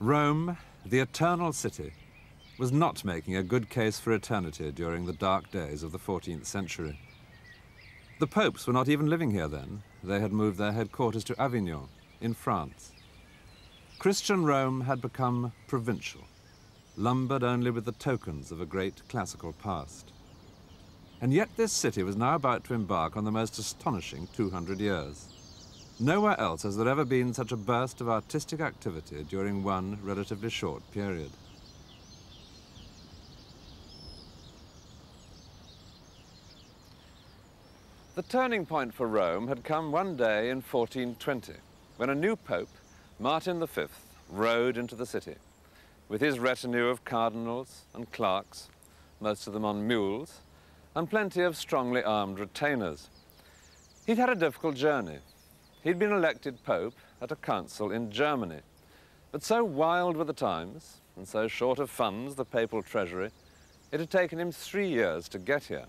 Rome, the eternal city, was not making a good case for eternity during the dark days of the 14th century. The popes were not even living here then. They had moved their headquarters to Avignon, in France. Christian Rome had become provincial, lumbered only with the tokens of a great classical past. And yet this city was now about to embark on the most astonishing 200 years. Nowhere else has there ever been such a burst of artistic activity during one relatively short period. The turning point for Rome had come one day in 1420, when a new pope, Martin V, rode into the city, with his retinue of cardinals and clerks, most of them on mules, and plenty of strongly armed retainers. He'd had a difficult journey. He'd been elected pope at a council in Germany, but so wild were the times, and so short of funds the papal treasury, it had taken him three years to get here.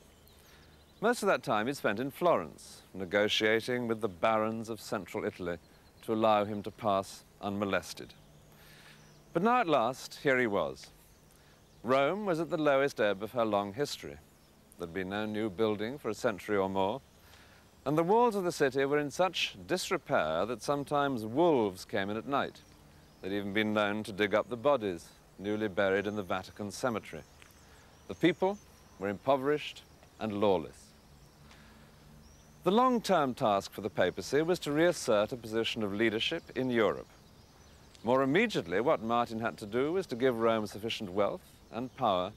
Most of that time he'd spent in Florence, negotiating with the barons of central Italy to allow him to pass unmolested. But now at last, here he was. Rome was at the lowest ebb of her long history. There'd been no new building for a century or more, and the walls of the city were in such disrepair that sometimes wolves came in at night. They'd even been known to dig up the bodies newly buried in the Vatican cemetery. The people were impoverished and lawless. The long-term task for the papacy was to reassert a position of leadership in Europe. More immediately, what Martin had to do was to give Rome sufficient wealth and power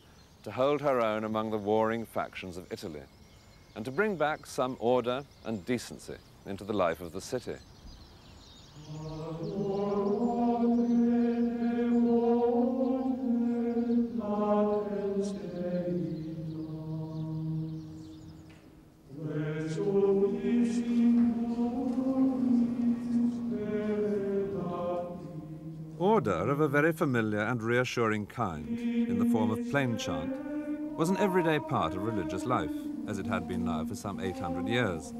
to hold her own among the warring factions of Italy, and to bring back some order and decency into the life of the city. order of a very familiar and reassuring kind, in the form of plain chant, was an everyday part of religious life, as it had been now for some 800 years.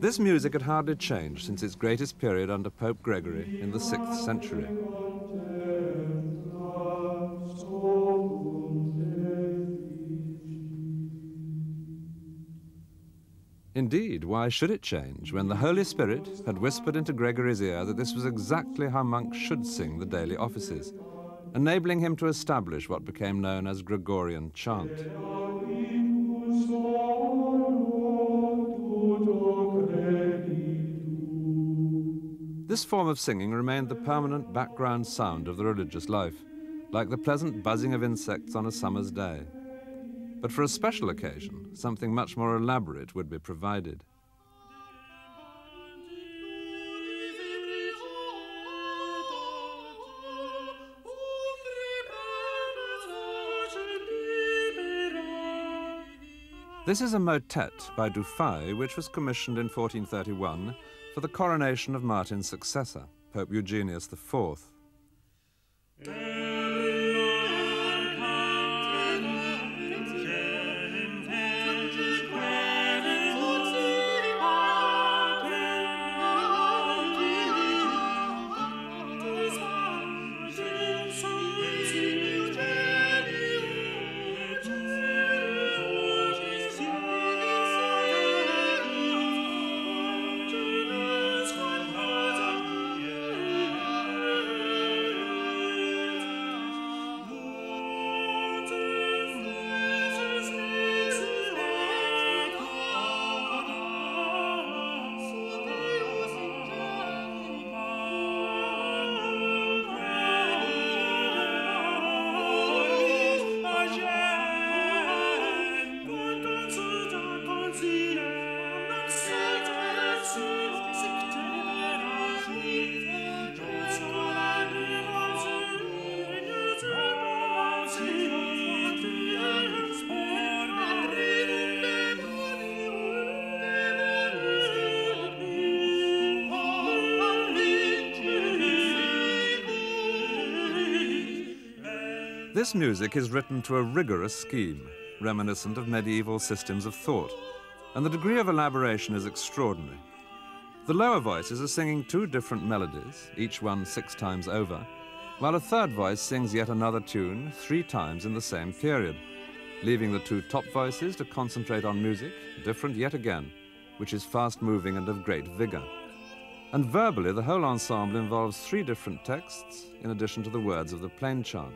This music had hardly changed since its greatest period under Pope Gregory in the 6th century. Indeed, why should it change when the Holy Spirit had whispered into Gregory's ear that this was exactly how monks should sing the daily offices, enabling him to establish what became known as Gregorian chant. This form of singing remained the permanent background sound of the religious life, like the pleasant buzzing of insects on a summer's day. But for a special occasion, something much more elaborate would be provided. This is a motet by Dufay, which was commissioned in 1431 for the coronation of Martin's successor, Pope Eugenius IV. This music is written to a rigorous scheme, reminiscent of medieval systems of thought, and the degree of elaboration is extraordinary. The lower voices are singing two different melodies, each one six times over, while a third voice sings yet another tune three times in the same period, leaving the two top voices to concentrate on music, different yet again, which is fast-moving and of great vigor. And verbally, the whole ensemble involves three different texts in addition to the words of the plain chant.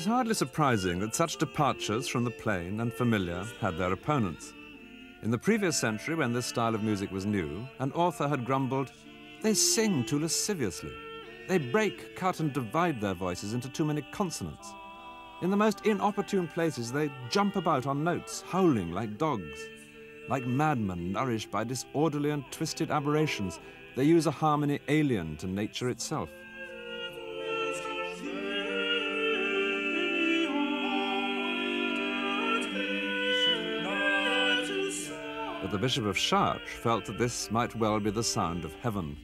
Is hardly surprising that such departures from the plain and familiar had their opponents. In the previous century, when this style of music was new, an author had grumbled, they sing too lasciviously. They break, cut, and divide their voices into too many consonants. In the most inopportune places, they jump about on notes, howling like dogs. Like madmen nourished by disorderly and twisted aberrations, they use a harmony alien to nature itself. But the Bishop of Chartres felt that this might well be the sound of heaven.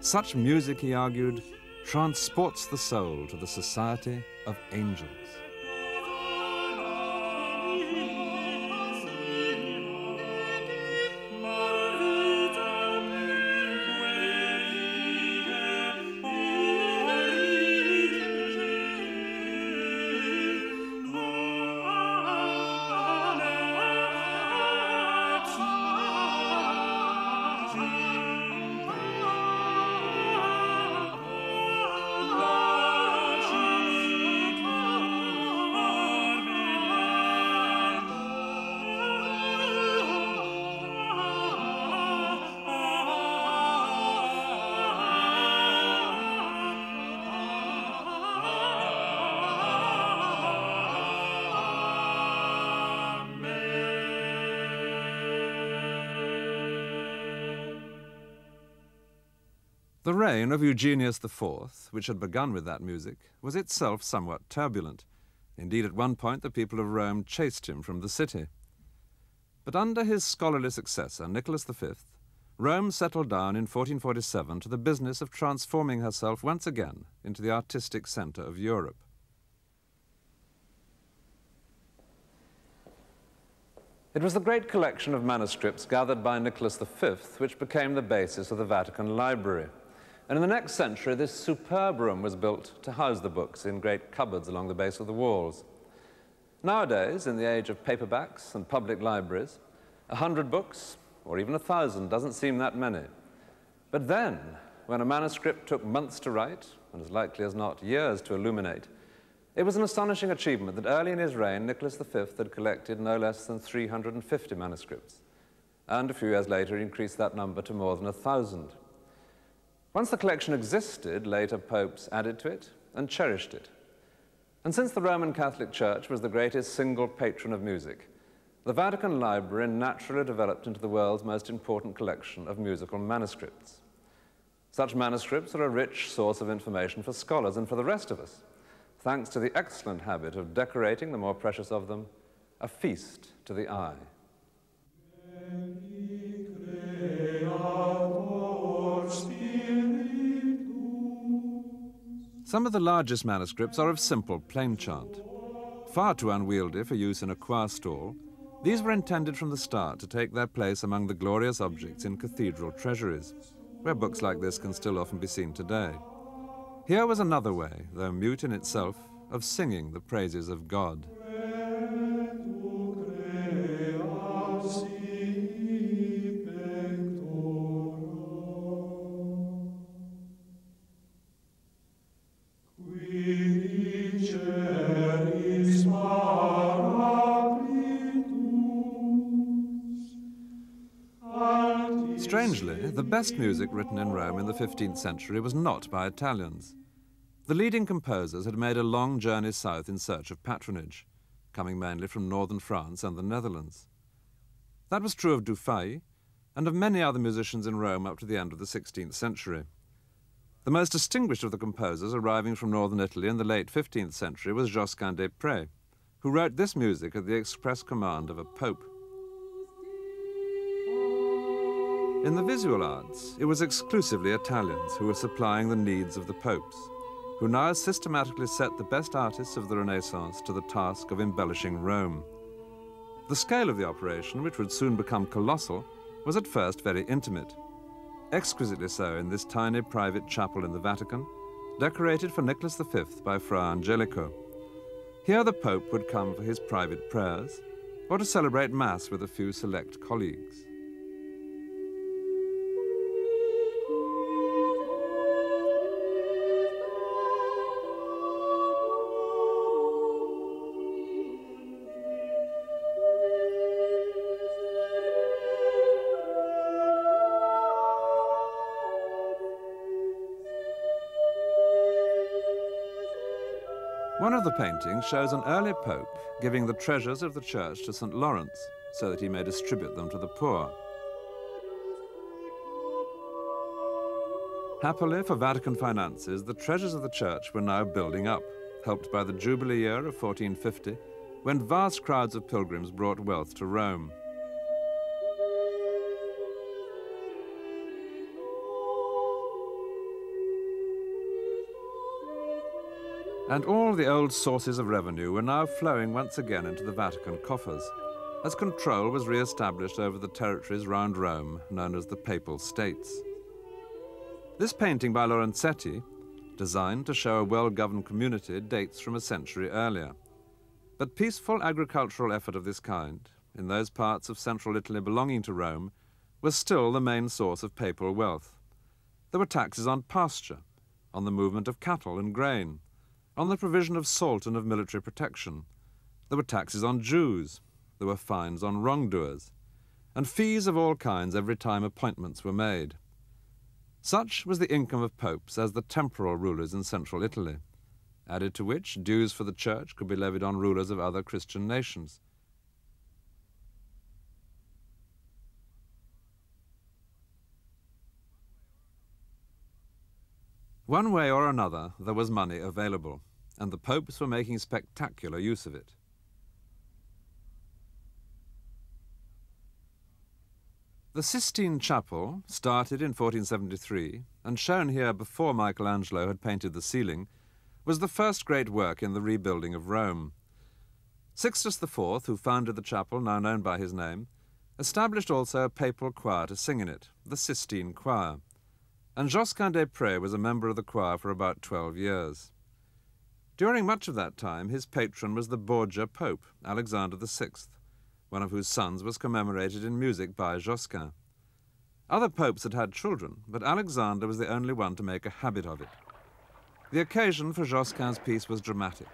Such music, he argued, transports the soul to the society of angels. Reign of Eugenius IV, which had begun with that music, was itself somewhat turbulent. Indeed, at one point the people of Rome chased him from the city. But under his scholarly successor, Nicholas V, Rome settled down in 1447 to the business of transforming herself once again into the artistic center of Europe. It was the great collection of manuscripts gathered by Nicholas V which became the basis of the Vatican Library. And in the next century, this superb room was built to house the books in great cupboards along the base of the walls. Nowadays, in the age of paperbacks and public libraries, a hundred books, or even a thousand, doesn't seem that many. But then, when a manuscript took months to write, and as likely as not years to illuminate, it was an astonishing achievement that early in his reign, Nicholas V had collected no less than 350 manuscripts, and a few years later increased that number to more than a thousand. Once the collection existed, later popes added to it and cherished it. And since the Roman Catholic Church was the greatest single patron of music, the Vatican Library naturally developed into the world's most important collection of musical manuscripts. Such manuscripts are a rich source of information for scholars and for the rest of us, thanks to the excellent habit of decorating the more precious of them, a feast to the eye. Some of the largest manuscripts are of simple plain chant. Far too unwieldy for use in a choir stall, these were intended from the start to take their place among the glorious objects in cathedral treasuries, where books like this can still often be seen today. Here was another way, though mute in itself, of singing the praises of God. Strangely, the best music written in Rome in the 15th century was not by Italians. The leading composers had made a long journey south in search of patronage, coming mainly from northern France and the Netherlands. That was true of Dufay and of many other musicians in Rome up to the end of the 16th century. The most distinguished of the composers arriving from northern Italy in the late 15th century was Josquin des Prez, who wrote this music at the express command of a pope. In the visual arts, it was exclusively Italians who were supplying the needs of the popes, who now systematically set the best artists of the Renaissance to the task of embellishing Rome. The scale of the operation, which would soon become colossal, was at first very intimate. Exquisitely so in this tiny private chapel in the Vatican, decorated for Nicholas V by Fra Angelico. Here the Pope would come for his private prayers, or to celebrate Mass with a few select colleagues. Of the paintings shows an early pope giving the treasures of the church to St. Lawrence so that he may distribute them to the poor. Happily for Vatican finances, the treasures of the church were now building up, helped by the Jubilee year of 1450, when vast crowds of pilgrims brought wealth to Rome. And all the old sources of revenue were now flowing once again into the Vatican coffers, as control was re-established over the territories round Rome, known as the Papal States. This painting by Lorenzetti, designed to show a well-governed community, dates from a century earlier. But peaceful agricultural effort of this kind, in those parts of central Italy belonging to Rome, was still the main source of papal wealth. There were taxes on pasture, on the movement of cattle and grain, on the provision of salt and of military protection. There were taxes on Jews, there were fines on wrongdoers, and fees of all kinds every time appointments were made. Such was the income of popes as the temporal rulers in central Italy, added to which dues for the church could be levied on rulers of other Christian nations. One way or another, there was money available and the popes were making spectacular use of it. The Sistine Chapel, started in 1473 and shown here before Michelangelo had painted the ceiling, was the first great work in the rebuilding of Rome. Sixtus IV, who founded the chapel, now known by his name, established also a papal choir to sing in it, the Sistine Choir, and Josquin des Prés was a member of the choir for about 12 years. During much of that time, his patron was the Borgia Pope, Alexander VI, one of whose sons was commemorated in music by Josquin. Other popes had had children, but Alexander was the only one to make a habit of it. The occasion for Josquin's piece was dramatic.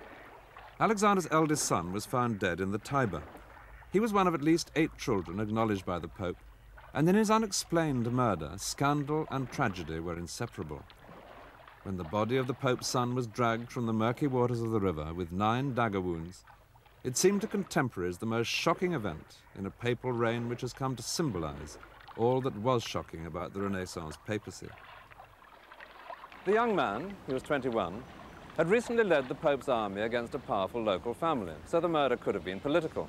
Alexander's eldest son was found dead in the Tiber. He was one of at least eight children acknowledged by the Pope, and in his unexplained murder, scandal and tragedy were inseparable when the body of the Pope's son was dragged from the murky waters of the river with nine dagger wounds, it seemed to contemporaries the most shocking event in a papal reign which has come to symbolize all that was shocking about the Renaissance papacy. The young man, he was 21, had recently led the Pope's army against a powerful local family, so the murder could have been political.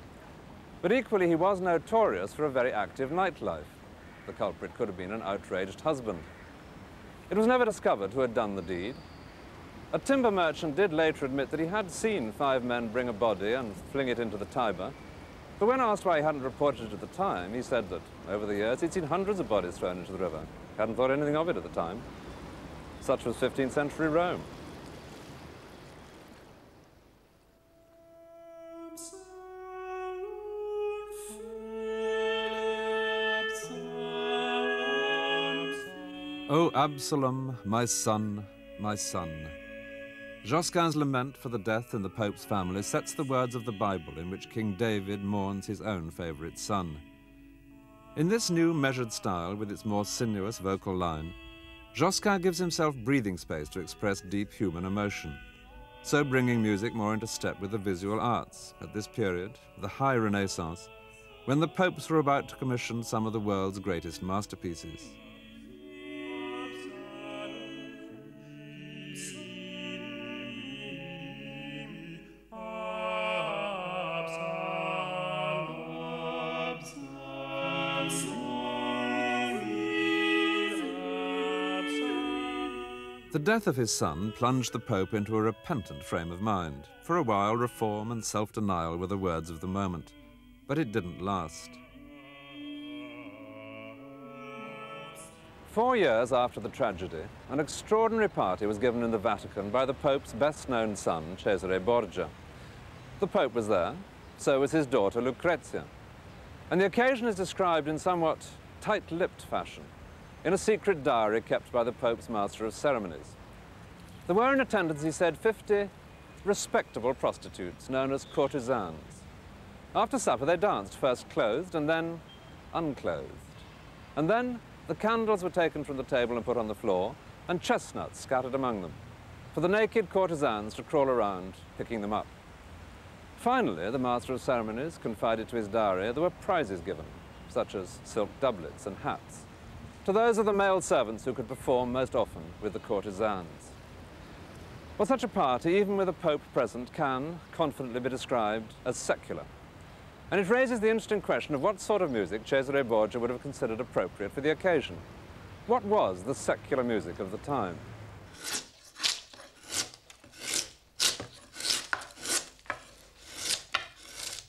But equally, he was notorious for a very active nightlife. The culprit could have been an outraged husband. It was never discovered who had done the deed. A timber merchant did later admit that he had seen five men bring a body and fling it into the Tiber, but when asked why he hadn't reported it at the time, he said that over the years he'd seen hundreds of bodies thrown into the river. Hadn't thought anything of it at the time. Such was 15th century Rome. O Absalom, my son, my son. Josquin's lament for the death in the Pope's family sets the words of the Bible in which King David mourns his own favorite son. In this new measured style, with its more sinuous vocal line, Josquin gives himself breathing space to express deep human emotion, so bringing music more into step with the visual arts at this period, the High Renaissance, when the popes were about to commission some of the world's greatest masterpieces. The death of his son plunged the Pope into a repentant frame of mind. For a while, reform and self denial were the words of the moment. But it didn't last. Four years after the tragedy, an extraordinary party was given in the Vatican by the Pope's best known son, Cesare Borgia. The Pope was there, so was his daughter Lucrezia. And the occasion is described in somewhat tight lipped fashion in a secret diary kept by the Pope's Master of Ceremonies. There were in attendance, he said, 50 respectable prostitutes known as courtesans. After supper, they danced, first clothed and then unclothed. And then the candles were taken from the table and put on the floor, and chestnuts scattered among them, for the naked courtesans to crawl around, picking them up. Finally, the Master of Ceremonies confided to his diary there were prizes given, such as silk doublets and hats to those of the male servants who could perform most often with the courtesans. Well, such a party, even with a pope present, can confidently be described as secular. And it raises the interesting question of what sort of music Cesare Borgia would have considered appropriate for the occasion. What was the secular music of the time?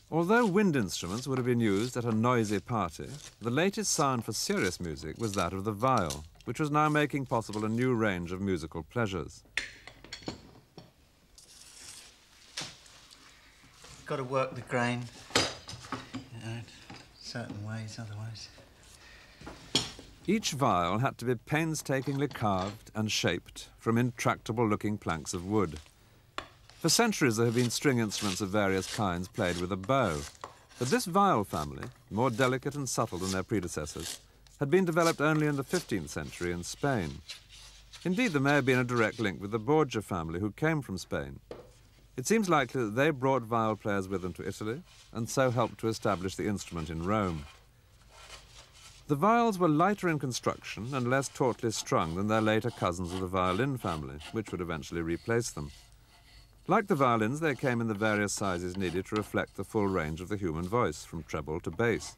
Although wind instruments would have been used at a noisy party, the latest sound for serious music was that of the viol, which was now making possible a new range of musical pleasures. Got to work the grain, you know, certain ways, otherwise. Each viol had to be painstakingly carved and shaped from intractable-looking planks of wood. For centuries there have been string instruments of various kinds played with a bow. But this viol family, more delicate and subtle than their predecessors, had been developed only in the 15th century in Spain. Indeed, there may have been a direct link with the Borgia family who came from Spain. It seems likely that they brought viol players with them to Italy and so helped to establish the instrument in Rome. The viols were lighter in construction and less tautly strung than their later cousins of the violin family, which would eventually replace them. Like the violins, they came in the various sizes needed to reflect the full range of the human voice, from treble to bass.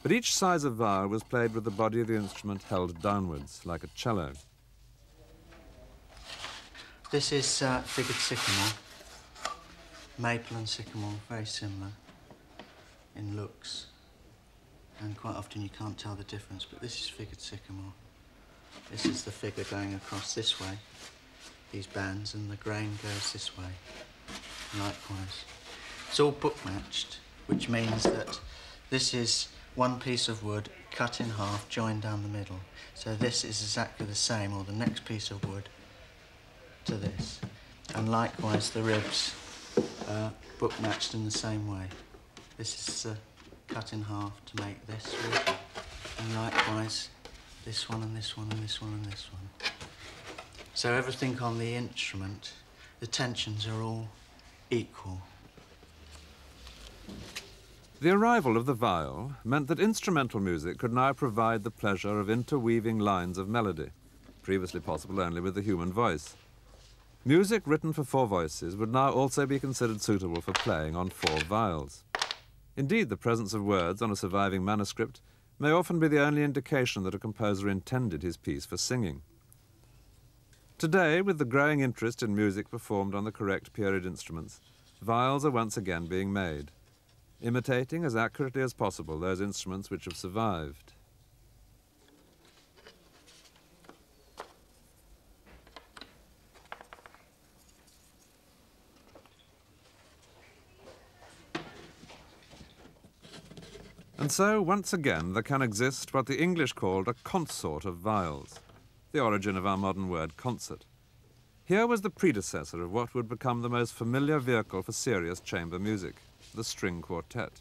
But each size of viol was played with the body of the instrument held downwards, like a cello. This is uh, figured sycamore. Maple and sycamore, very similar in looks. And quite often you can't tell the difference, but this is figured sycamore. This is the figure going across this way these bands and the grain goes this way likewise. It's all book matched, which means that this is one piece of wood cut in half, joined down the middle. So this is exactly the same, or the next piece of wood to this. And likewise the ribs are book matched in the same way. This is uh, cut in half to make this and likewise this one and this one and this one and this one. So everything on the instrument, the tensions are all equal. The arrival of the viol meant that instrumental music could now provide the pleasure of interweaving lines of melody, previously possible only with the human voice. Music written for four voices would now also be considered suitable for playing on four viols. Indeed, the presence of words on a surviving manuscript may often be the only indication that a composer intended his piece for singing. Today, with the growing interest in music performed on the correct period instruments, viols are once again being made, imitating as accurately as possible those instruments which have survived. And so, once again, there can exist what the English called a consort of viols the origin of our modern word concert. Here was the predecessor of what would become the most familiar vehicle for serious chamber music, the string quartet.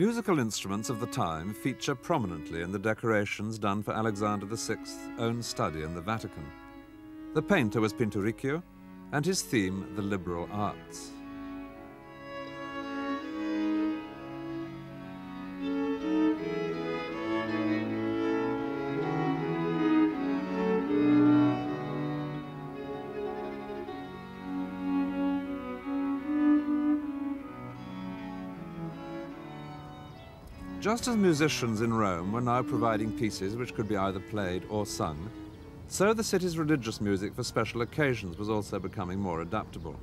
Musical instruments of the time feature prominently in the decorations done for Alexander VI's own study in the Vatican. The painter was Pinturicchio, and his theme the liberal arts. Just as musicians in Rome were now providing pieces which could be either played or sung, so the city's religious music for special occasions was also becoming more adaptable.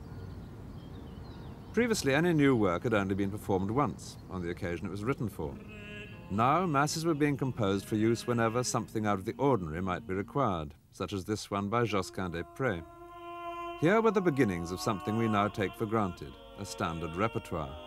Previously, any new work had only been performed once, on the occasion it was written for. Now, masses were being composed for use whenever something out of the ordinary might be required, such as this one by Josquin des Prés. Here were the beginnings of something we now take for granted, a standard repertoire.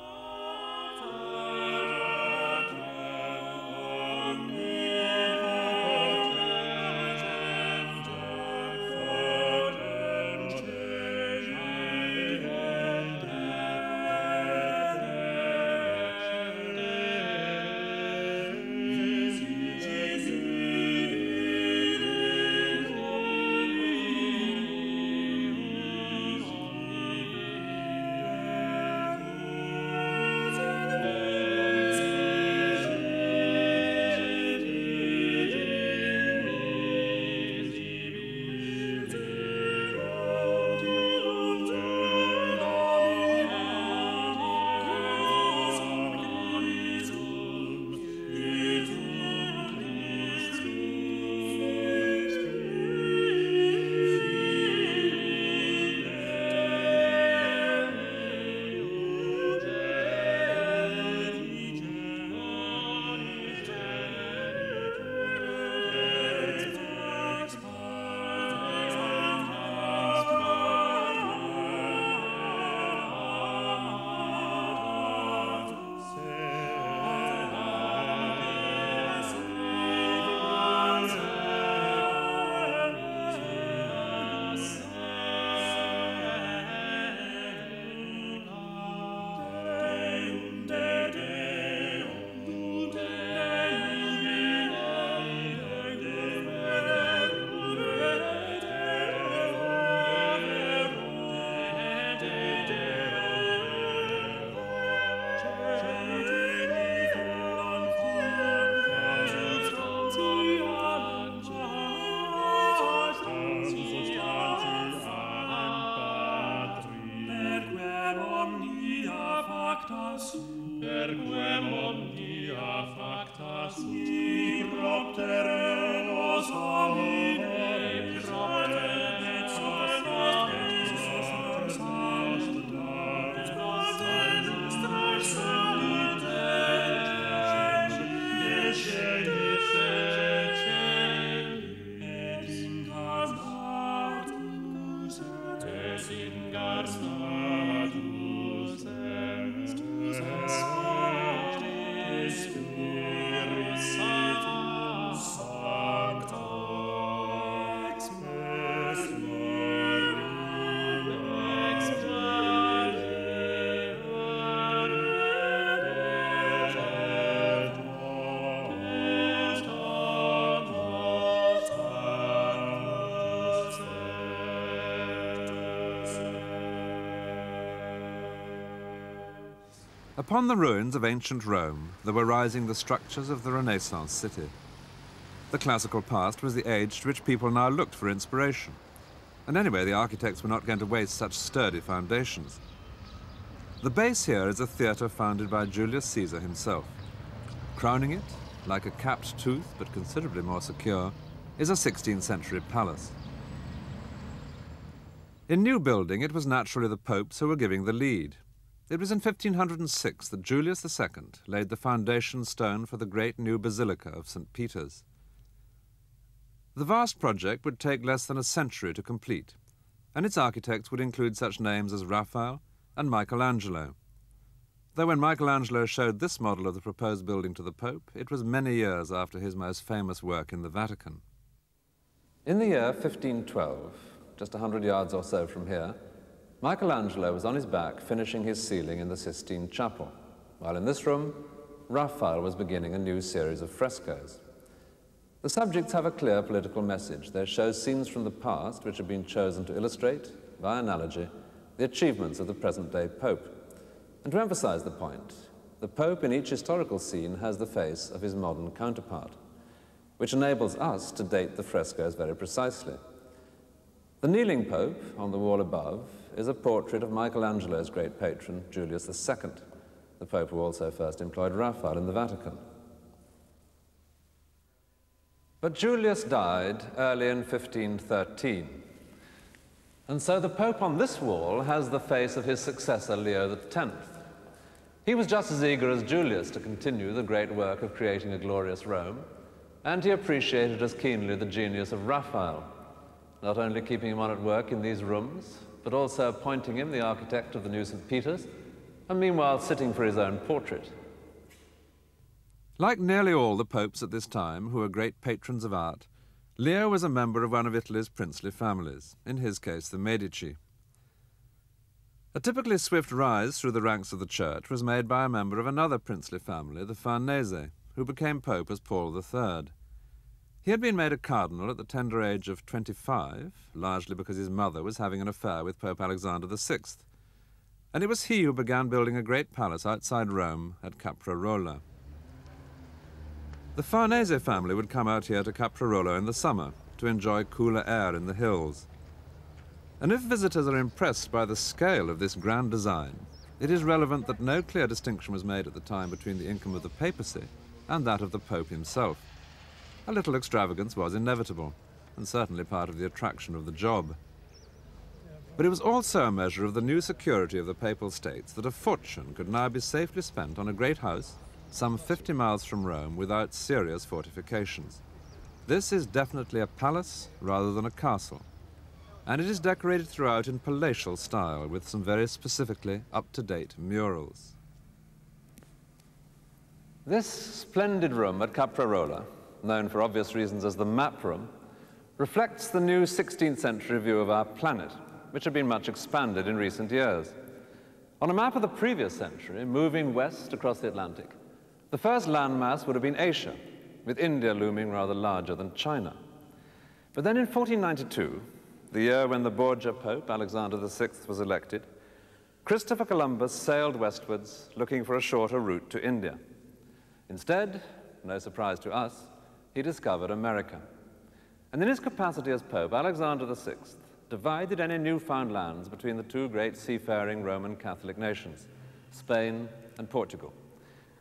Spirit. Upon the ruins of ancient Rome, there were rising the structures of the Renaissance city. The classical past was the age to which people now looked for inspiration. And anyway, the architects were not going to waste such sturdy foundations. The base here is a theatre founded by Julius Caesar himself. Crowning it, like a capped tooth but considerably more secure, is a 16th century palace. In new building, it was naturally the popes who were giving the lead, it was in 1506 that Julius II laid the foundation stone for the great new Basilica of St. Peter's. The vast project would take less than a century to complete, and its architects would include such names as Raphael and Michelangelo. Though when Michelangelo showed this model of the proposed building to the Pope, it was many years after his most famous work in the Vatican. In the year 1512, just a hundred yards or so from here, Michelangelo was on his back finishing his ceiling in the Sistine Chapel, while in this room, Raphael was beginning a new series of frescoes. The subjects have a clear political message. They show scenes from the past which have been chosen to illustrate, by analogy, the achievements of the present-day Pope. And to emphasize the point, the Pope in each historical scene has the face of his modern counterpart, which enables us to date the frescoes very precisely. The kneeling Pope on the wall above is a portrait of Michelangelo's great patron, Julius II the Pope who also first employed Raphael in the Vatican. But Julius died early in 1513. And so the Pope on this wall has the face of his successor, Leo X. He was just as eager as Julius to continue the great work of creating a glorious Rome, and he appreciated as keenly the genius of Raphael, not only keeping him on at work in these rooms, but also appointing him the architect of the new St. Peter's and meanwhile sitting for his own portrait. Like nearly all the popes at this time, who were great patrons of art, Leo was a member of one of Italy's princely families, in his case the Medici. A typically swift rise through the ranks of the church was made by a member of another princely family, the Farnese, who became pope as Paul III. He had been made a cardinal at the tender age of 25, largely because his mother was having an affair with Pope Alexander VI, and it was he who began building a great palace outside Rome at Caprarola. The Farnese family would come out here to Caprarola in the summer to enjoy cooler air in the hills. And if visitors are impressed by the scale of this grand design, it is relevant that no clear distinction was made at the time between the income of the papacy and that of the Pope himself. A little extravagance was inevitable, and certainly part of the attraction of the job. But it was also a measure of the new security of the Papal States that a fortune could now be safely spent on a great house some 50 miles from Rome without serious fortifications. This is definitely a palace rather than a castle, and it is decorated throughout in palatial style with some very specifically up-to-date murals. This splendid room at Caprarola, known for obvious reasons as the map room, reflects the new 16th century view of our planet which had been much expanded in recent years. On a map of the previous century, moving west across the Atlantic, the first landmass would have been Asia, with India looming rather larger than China. But then in 1492, the year when the Borgia Pope, Alexander VI, was elected, Christopher Columbus sailed westwards looking for a shorter route to India. Instead, no surprise to us, he discovered America. And in his capacity as Pope, Alexander VI divided any newfound lands between the two great seafaring Roman Catholic nations, Spain and Portugal.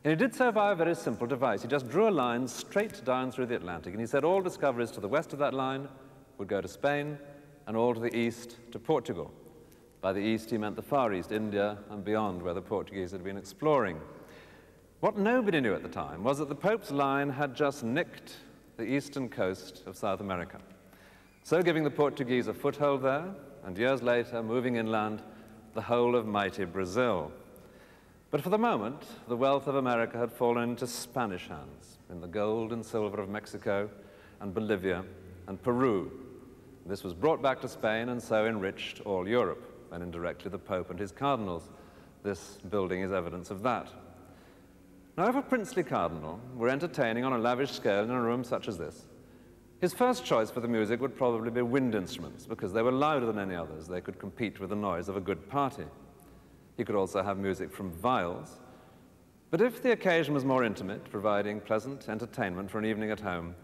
And he did so by a very simple device. He just drew a line straight down through the Atlantic, and he said all discoveries to the west of that line would go to Spain, and all to the east to Portugal. By the east, he meant the Far East, India, and beyond, where the Portuguese had been exploring. What nobody knew at the time was that the Pope's line had just nicked the eastern coast of South America so giving the Portuguese a foothold there, and years later, moving inland, the whole of mighty Brazil. But for the moment, the wealth of America had fallen into Spanish hands in the gold and silver of Mexico and Bolivia and Peru. This was brought back to Spain and so enriched all Europe, and indirectly the Pope and his cardinals. This building is evidence of that. Now, if a princely cardinal were entertaining on a lavish scale in a room such as this, his first choice for the music would probably be wind instruments, because they were louder than any others. They could compete with the noise of a good party. He could also have music from viols. But if the occasion was more intimate, providing pleasant entertainment for an evening at home,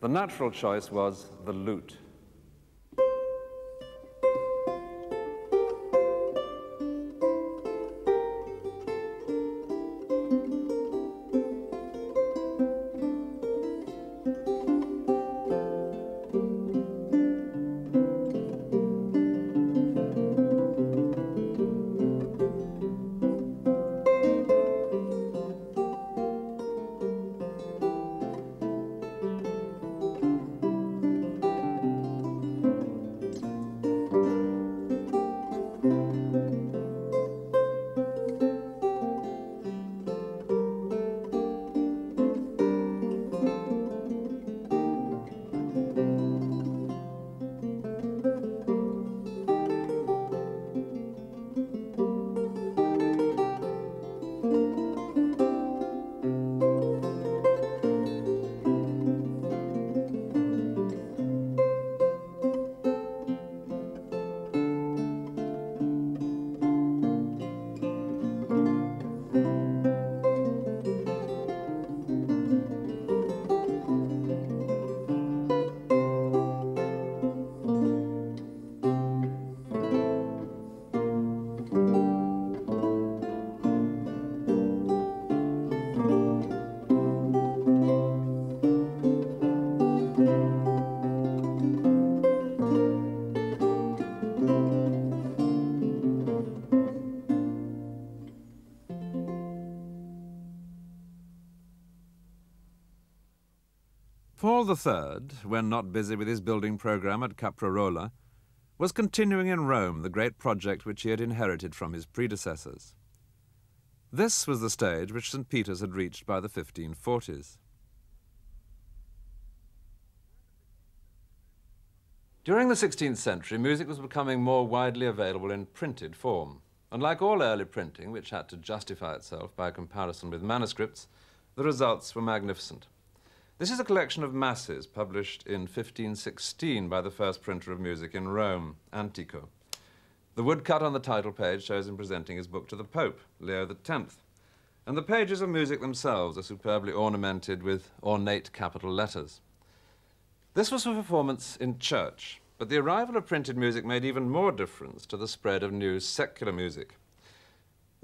the natural choice was the lute. III, when not busy with his building programme at Caprarola, was continuing in Rome the great project which he had inherited from his predecessors. This was the stage which St. Peter's had reached by the 1540s. During the 16th century, music was becoming more widely available in printed form. And like all early printing, which had to justify itself by comparison with manuscripts, the results were magnificent. This is a collection of masses published in 1516 by the first printer of music in Rome, Antico. The woodcut on the title page shows him presenting his book to the Pope, Leo X. And the pages of music themselves are superbly ornamented with ornate capital letters. This was for performance in church, but the arrival of printed music made even more difference to the spread of new secular music.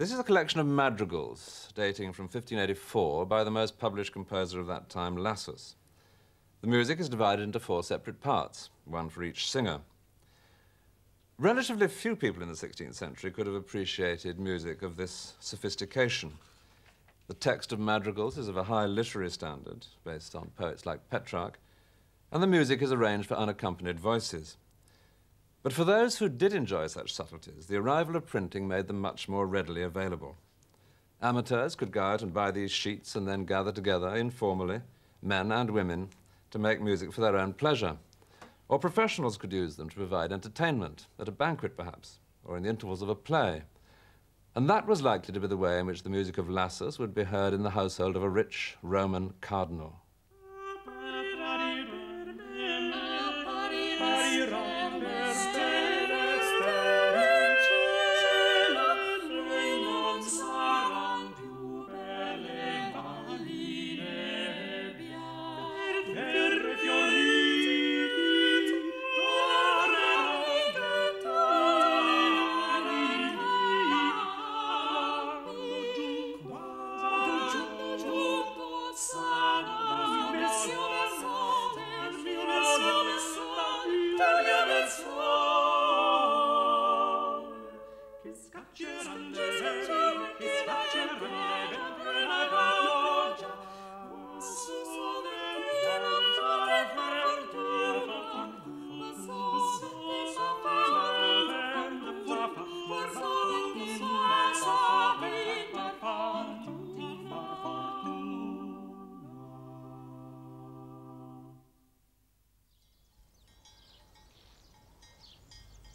This is a collection of madrigals dating from 1584 by the most published composer of that time, Lassus. The music is divided into four separate parts, one for each singer. Relatively few people in the 16th century could have appreciated music of this sophistication. The text of madrigals is of a high literary standard, based on poets like Petrarch, and the music is arranged for unaccompanied voices. But for those who did enjoy such subtleties, the arrival of printing made them much more readily available. Amateurs could go out and buy these sheets and then gather together informally, men and women, to make music for their own pleasure. Or professionals could use them to provide entertainment, at a banquet perhaps, or in the intervals of a play. And that was likely to be the way in which the music of Lassus would be heard in the household of a rich Roman cardinal.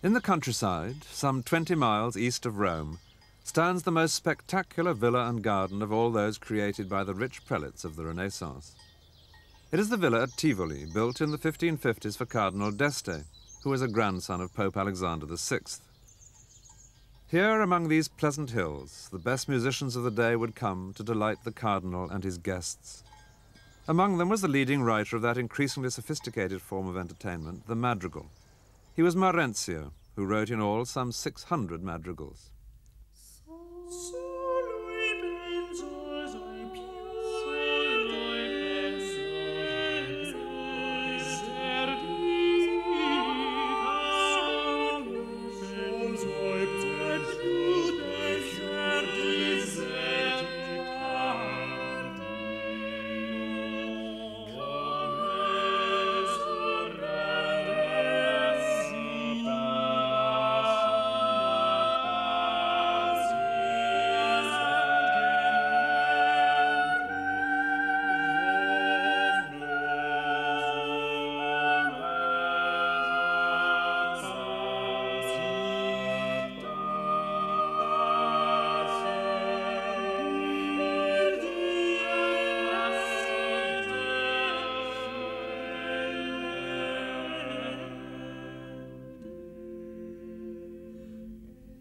In the countryside, some 20 miles east of Rome, stands the most spectacular villa and garden of all those created by the rich prelates of the Renaissance. It is the villa at Tivoli, built in the 1550s for Cardinal d'Este, who was a grandson of Pope Alexander VI. Here, among these pleasant hills, the best musicians of the day would come to delight the cardinal and his guests. Among them was the leading writer of that increasingly sophisticated form of entertainment, the madrigal, he was Marenzio, who wrote in all some 600 madrigals.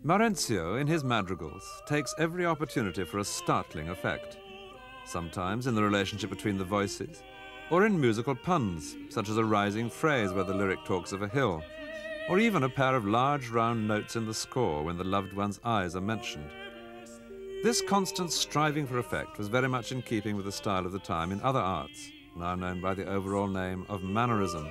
Marenzio, in his madrigals, takes every opportunity for a startling effect, sometimes in the relationship between the voices, or in musical puns, such as a rising phrase where the lyric talks of a hill, or even a pair of large round notes in the score when the loved one's eyes are mentioned. This constant striving for effect was very much in keeping with the style of the time in other arts, now known by the overall name of mannerism.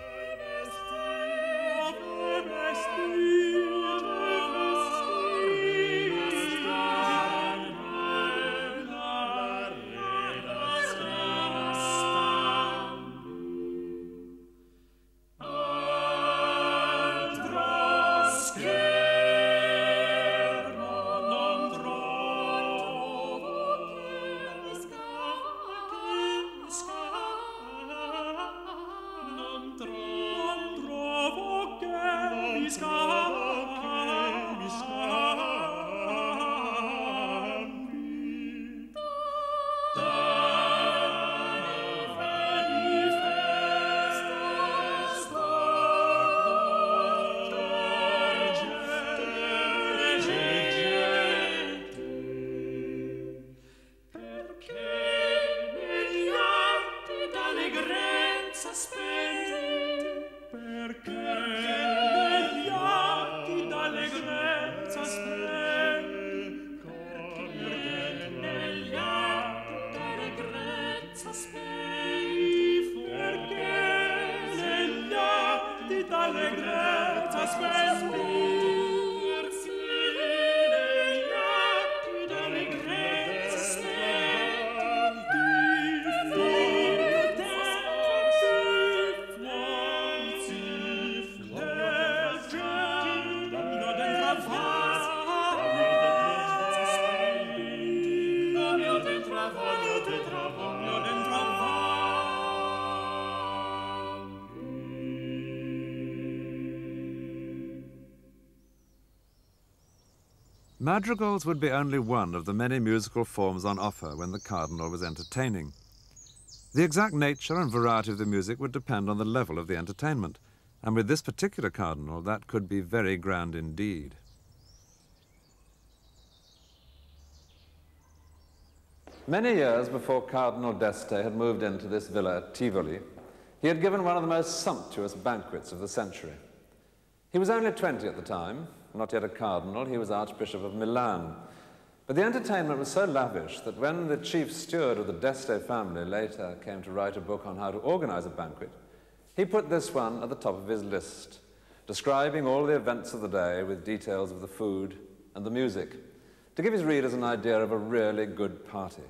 Madrigals would be only one of the many musical forms on offer when the Cardinal was entertaining. The exact nature and variety of the music would depend on the level of the entertainment, and with this particular Cardinal, that could be very grand indeed. Many years before Cardinal d'Este had moved into this villa at Tivoli, he had given one of the most sumptuous banquets of the century. He was only 20 at the time, not yet a cardinal, he was Archbishop of Milan. But the entertainment was so lavish that when the chief steward of the d'Este family later came to write a book on how to organize a banquet, he put this one at the top of his list, describing all the events of the day with details of the food and the music, to give his readers an idea of a really good party.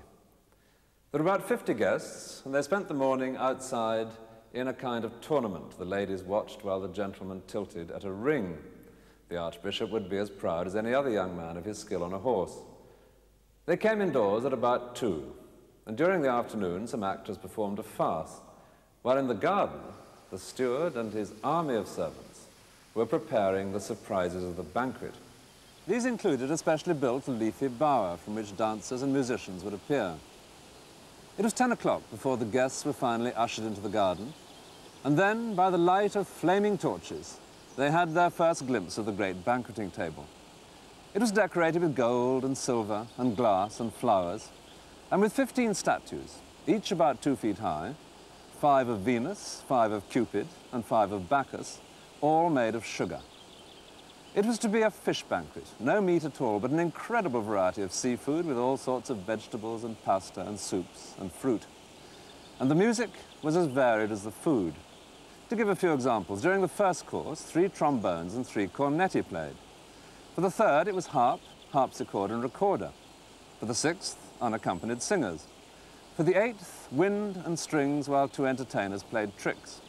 There were about 50 guests, and they spent the morning outside in a kind of tournament. The ladies watched while the gentlemen tilted at a ring the Archbishop would be as proud as any other young man of his skill on a horse. They came indoors at about two, and during the afternoon some actors performed a farce, while in the garden the steward and his army of servants were preparing the surprises of the banquet. These included a specially built leafy bower from which dancers and musicians would appear. It was 10 o'clock before the guests were finally ushered into the garden, and then, by the light of flaming torches, they had their first glimpse of the great banqueting table. It was decorated with gold and silver and glass and flowers, and with 15 statues, each about two feet high, five of Venus, five of Cupid, and five of Bacchus, all made of sugar. It was to be a fish banquet, no meat at all, but an incredible variety of seafood with all sorts of vegetables and pasta and soups and fruit. And the music was as varied as the food. To give a few examples, during the first course, three trombones and three cornetti played. For the third, it was harp, harpsichord and recorder. For the sixth, unaccompanied singers. For the eighth, wind and strings while two entertainers played tricks.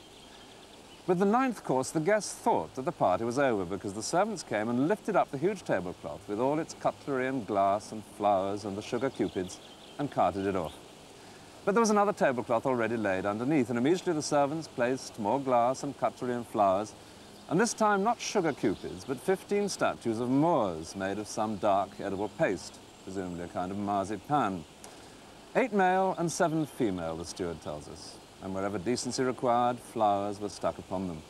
With the ninth course, the guests thought that the party was over because the servants came and lifted up the huge tablecloth with all its cutlery and glass and flowers and the sugar cupids and carted it off. But there was another tablecloth already laid underneath, and immediately the servants placed more glass and cutlery and flowers, and this time not sugar cupids, but 15 statues of Moors made of some dark edible paste, presumably a kind of marzipan. Eight male and seven female, the steward tells us, and wherever decency required, flowers were stuck upon them.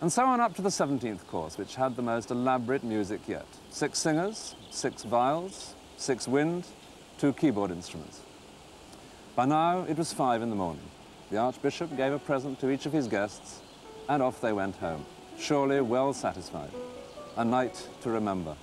And so on up to the 17th course, which had the most elaborate music yet. Six singers, six viols, six wind, two keyboard instruments. By now, it was five in the morning. The Archbishop gave a present to each of his guests, and off they went home, surely well satisfied. A night to remember.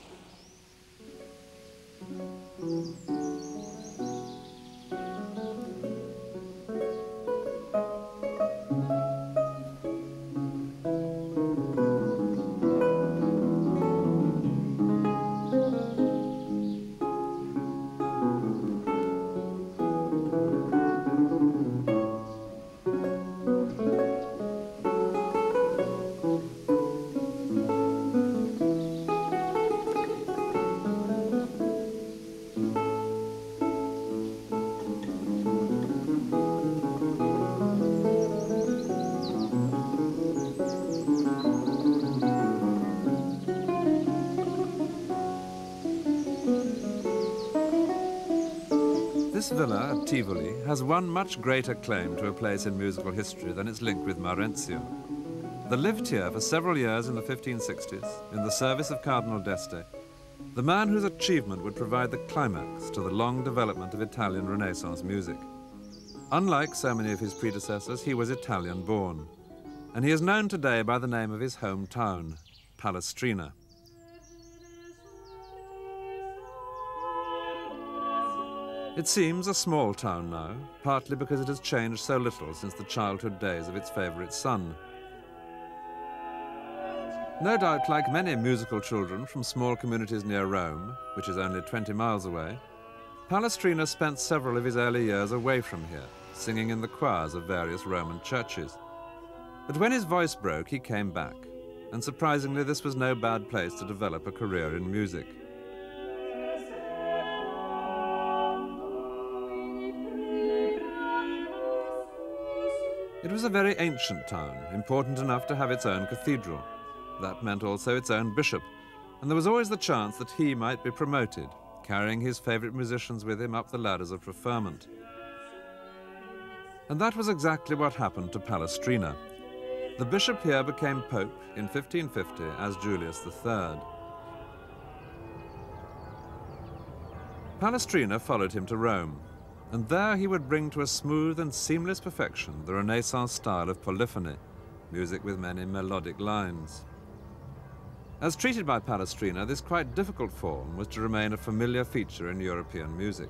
This villa at Tivoli has one much greater claim to a place in musical history than its link with Marenzio. There lived here for several years in the 1560s, in the service of Cardinal d'Este, the man whose achievement would provide the climax to the long development of Italian Renaissance music. Unlike so many of his predecessors, he was Italian born, and he is known today by the name of his hometown, Palestrina. It seems a small town now, partly because it has changed so little since the childhood days of its favourite son. No doubt, like many musical children from small communities near Rome, which is only 20 miles away, Palestrina spent several of his early years away from here, singing in the choirs of various Roman churches. But when his voice broke, he came back, and surprisingly, this was no bad place to develop a career in music. It was a very ancient town, important enough to have its own cathedral. That meant also its own bishop, and there was always the chance that he might be promoted, carrying his favourite musicians with him up the ladders of preferment. And that was exactly what happened to Palestrina. The bishop here became pope in 1550 as Julius III. Palestrina followed him to Rome, and there he would bring to a smooth and seamless perfection the Renaissance style of polyphony, music with many melodic lines. As treated by Palestrina, this quite difficult form was to remain a familiar feature in European music.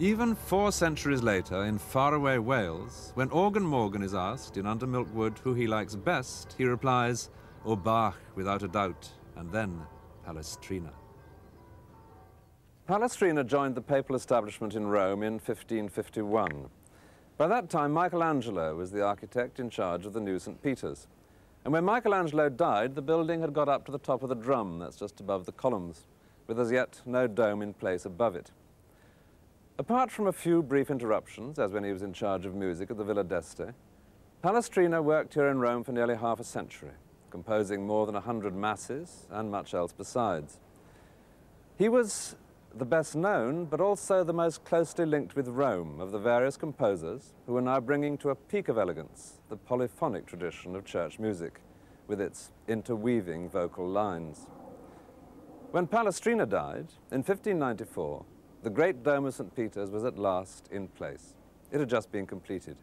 Even four centuries later, in faraway Wales, when Organ Morgan is asked in Under Milk Wood who he likes best, he replies, O Bach, without a doubt, and then Palestrina. Palestrina joined the papal establishment in Rome in 1551. By that time, Michelangelo was the architect in charge of the new St. Peter's. And when Michelangelo died, the building had got up to the top of the drum, that's just above the columns, with as yet no dome in place above it. Apart from a few brief interruptions, as when he was in charge of music at the Villa d'Este, Palestrina worked here in Rome for nearly half a century, composing more than a hundred masses and much else besides. He was the best known, but also the most closely linked with Rome of the various composers who are now bringing to a peak of elegance the polyphonic tradition of church music, with its interweaving vocal lines. When Palestrina died, in 1594, the great dome of St. Peter's was at last in place. It had just been completed.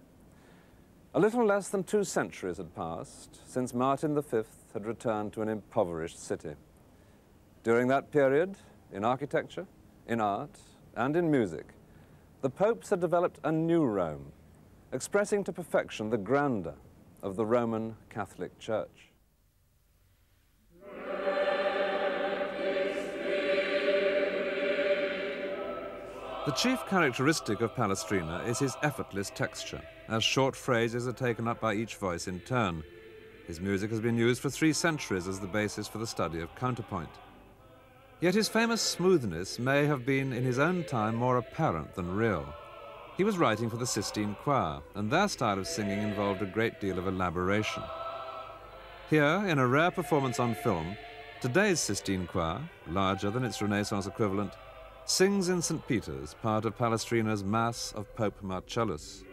A little less than two centuries had passed since Martin V had returned to an impoverished city. During that period, in architecture, in art, and in music, the popes had developed a new Rome, expressing to perfection the grandeur of the Roman Catholic Church. The chief characteristic of Palestrina is his effortless texture, as short phrases are taken up by each voice in turn. His music has been used for three centuries as the basis for the study of counterpoint. Yet his famous smoothness may have been in his own time more apparent than real. He was writing for the Sistine Choir, and their style of singing involved a great deal of elaboration. Here, in a rare performance on film, today's Sistine Choir, larger than its Renaissance equivalent, sings in St. Peter's part of Palestrina's Mass of Pope Marcellus.